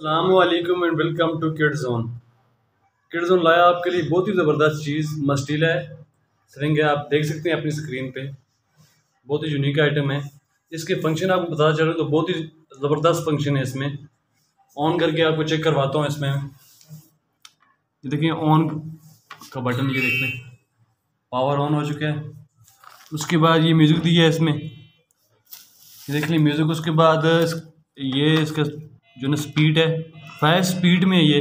Allam and welcome to kid zone kid zone लाया आपके लिए बहुत ही ज़बरदस्त चीज़ मस्टीला है। सरिंग है, आप देख सकते हैं अपनी स्क्रीन पे। बहुत ही यूनिक आइटम है। इसके फ़ंक्शन आपको पता चले तो बहुत ही ज़बरदस्त फ़ंक्शन है इसमें। ऑन करके आपको चेक करवाता हूँ इसमें। ये देखिए ऑन का बटन ये देख लें। पावर ऑन हो चुका है। उसके बाद ये म्यूज़िक दिया है इसमें। देख लें म्यूज़िक उसके बाद, ये इसका जो ना स्पीड है फाइव स्पीड में है ये।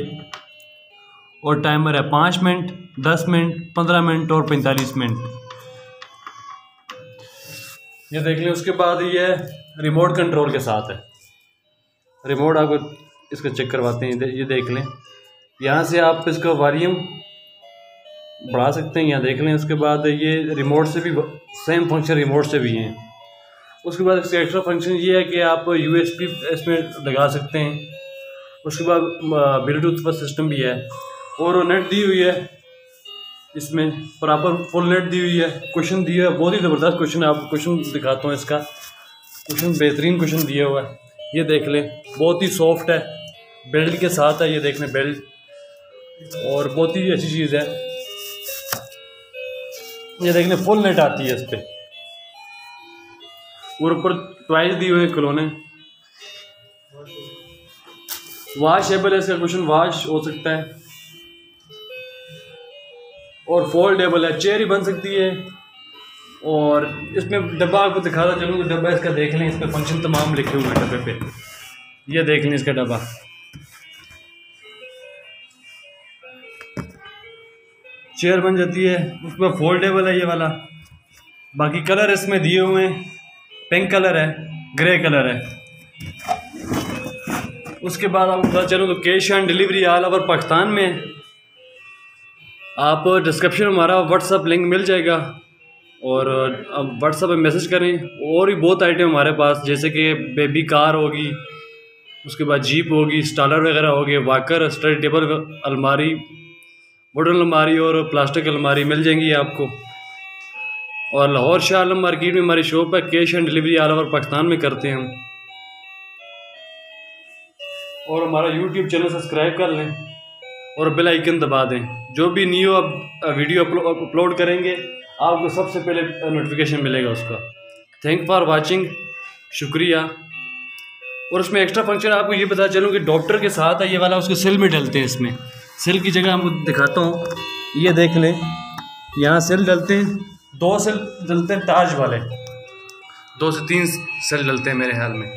और टाइमर है पाँच मिनट, दस मिनट, पंद्रह मिनट और पैंतालीस मिनट। ये देख लें, उसके बाद ये रिमोट कंट्रोल के साथ है। रिमोट आपको इसका चेक करवाते हैं, ये देख लें। यहाँ से आप इसका वॉल्यूम बढ़ा सकते हैं, यहाँ देख लें, उसके बाद ये रिमोट से भी सेम फ़ंक्शन रिमोट से भी हैं। उसके बाद एक्स्ट्रा फ़ंक्शन ये है कि आप यू एस पी इसमें लगा सकते हैं। उसके बाद ब्लूटूथ पर सिस्टम भी है। और नेट दी हुई है इसमें प्रॉपर फुल नेट दी हुई है। क्वेश्चन दिया है बहुत ही ज़बरदस्त क्वेश्चन है। आपको क्वेश्चन दिखाता हूँ इसका। क्वेश्चन बेहतरीन क्वेश्चन दिया हुआ है। ये देख लें, बहुत ही सॉफ्ट है। बेल्ट के साथ है ये देख लें बेल्ट और बहुत ही अच्छी चीज़ है। ये देख लें फुल नेट आती है इस पर और ऊपर ट्वाइस दिए हुए खिलौने। वॉशेबल है इसका क्वेश्चन वॉश हो सकता है। और फोल्डेबल है चेयर ही बन सकती है। और इसमें डब्बा आपको दिखाता चलूँ डब्बा इसका देख लें इस पर फ़ंक्शन तमाम लिखे हुए हैं डब्बे पे। ये देख लें इसका डब्बा। चेयर बन जाती है, उसमें फोल्डेबल है ये वाला। बाकी कलर इसमें दिए हुए हैं। पिंक कलर है, ग्रे कलर है। उसके बाद आपको पता चलो तो cash on delivery all over Pakistan में। आप डिस्क्रिप्शन में हमारा व्हाट्सअप लिंक मिल जाएगा। और व्हाट्सअप में मैसेज करें, और भी बहुत आइटम हमारे पास, जैसे कि बेबी कार होगी, उसके बाद जीप होगी स्टालर वगैरह हो गए वाकर स्टडी टेबल अलमारी वुडन अलमारी और प्लास्टिक अलमारी मिल जाएँगी आपको। और लाहौर शाह आलम मार्केट में हमारी शॉप है, cash on delivery all over Pakistan में करते हैं हम। और हमारा यूट्यूब चैनल सब्सक्राइब कर लें और बेल आइकन दबा दें। जो भी न्यू अब वीडियो अपलोड करेंगे, आपको सबसे पहले नोटिफिकेशन मिलेगा उसका। थैंक फॉर वाचिंग शुक्रिया। और उसमें एक्स्ट्रा फ़ंक्शन आपको ये पता चलूँ कि डॉक्टर के साथ है ये वाला, उसको सेल में डलते हैं इसमें। सेल की जगह आपको दिखाता हूँ। ये देख लें। यहाँ सेल डलते हैं। दो सेल जलते हैं ताज वाले। दो से तीन सेल डलते हैं मेरे ख्याल में।